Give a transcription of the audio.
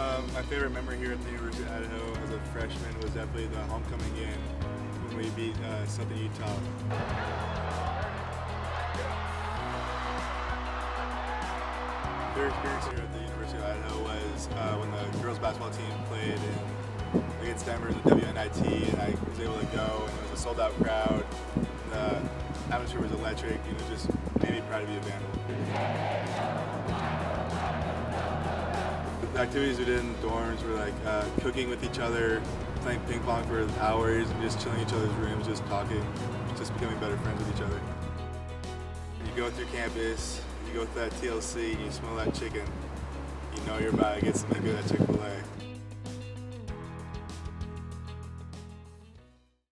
Um, my favorite memory here at the University of Idaho as a freshman was definitely the homecoming game when we beat uh, Southern Utah. Favorite experience here at the University of Idaho was uh, when the girls basketball team played in, against Denver in the WNIT and I was able to go and it was a sold out crowd. The atmosphere was electric and it just made me proud to be a Vandal. The activities we did in dorms were like uh, cooking with each other, playing ping pong for hours, and just chilling in each other's rooms, just talking, just becoming better friends with each other. You go through campus, you go through that TLC, you smell that chicken, you know you're about to get something good at Chick-fil-A.